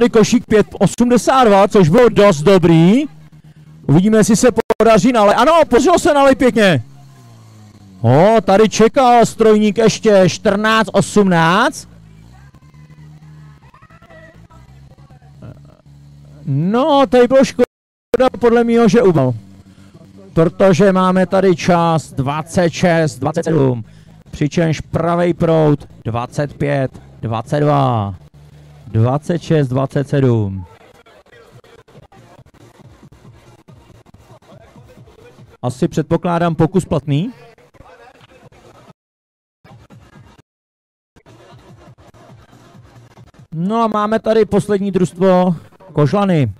tady košík 5,82, což bylo dost dobrý. Uvidíme, jestli se podaří nalej. Ano, pořil se nalej pěkně. O, tady čekal strojník ještě 14,18. No, tady bylo škoda podle mého, že ubal. Protože máme tady čas 26, 27. Přičemž pravý prout 25, 22, 26, 27. Asi předpokládám pokus platný. No a máme tady poslední družstvo Kožlany.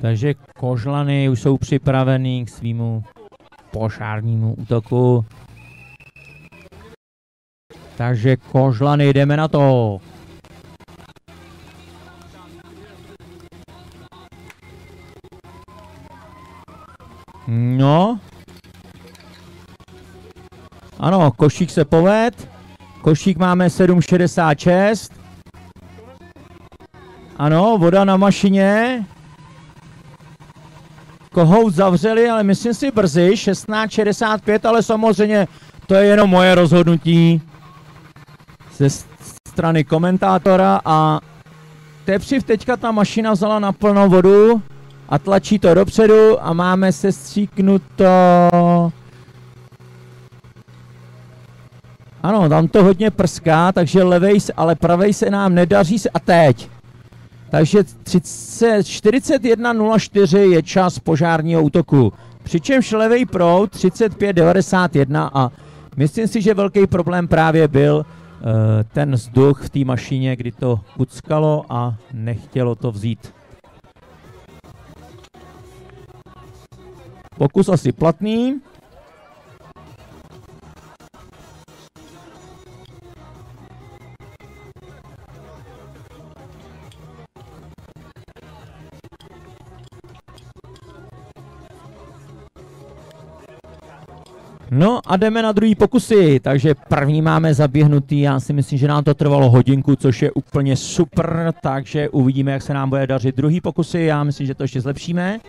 Takže kožlany už jsou připravený k svýmu požárnímu útoku. Takže kožlany, jdeme na to. No. Ano, košík se poved. Košík máme 7,66. Ano, voda na mašině. Kohout zavřeli, ale myslím si brzy, 16.65, ale samozřejmě to je jenom moje rozhodnutí ze strany komentátora a Tepřiv teďka ta mašina vzala na plnou vodu a tlačí to dopředu a máme se stříknuto... Ano, tam to hodně prská, takže levej, ale pravej se nám nedaří se... A teď! Takže 41.04 je čas požárního útoku. Přičemž levý proud 35.91 a myslím si, že velký problém právě byl uh, ten vzduch v té mašině, kdy to kuckalo a nechtělo to vzít. Pokus asi platný. No a jdeme na druhý pokusy, takže první máme zaběhnutý, já si myslím, že nám to trvalo hodinku, což je úplně super, takže uvidíme, jak se nám bude dařit druhý pokusy, já myslím, že to ještě zlepšíme.